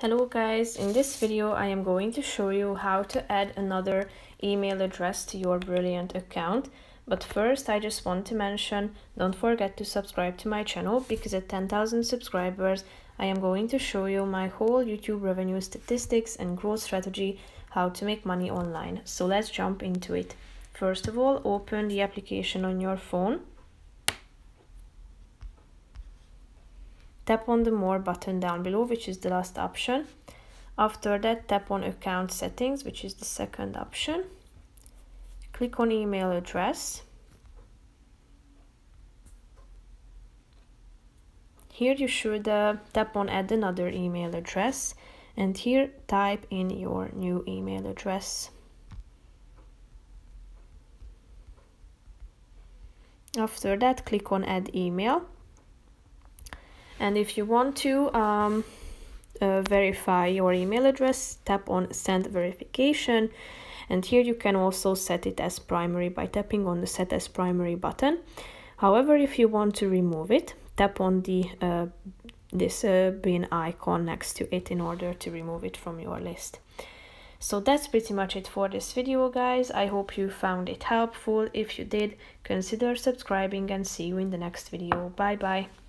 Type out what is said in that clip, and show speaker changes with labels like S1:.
S1: Hello guys, in this video I am going to show you how to add another email address to your Brilliant account. But first I just want to mention, don't forget to subscribe to my channel because at 10,000 subscribers I am going to show you my whole YouTube revenue statistics and growth strategy, how to make money online. So let's jump into it. First of all, open the application on your phone tap on the more button down below which is the last option. After that tap on account settings which is the second option. Click on email address. Here you should uh, tap on add another email address and here type in your new email address. After that click on add email and if you want to um, uh, verify your email address tap on send verification. And here you can also set it as primary by tapping on the set as primary button. However if you want to remove it tap on the uh, this uh, bin icon next to it in order to remove it from your list. So that's pretty much it for this video guys. I hope you found it helpful. If you did consider subscribing and see you in the next video. Bye bye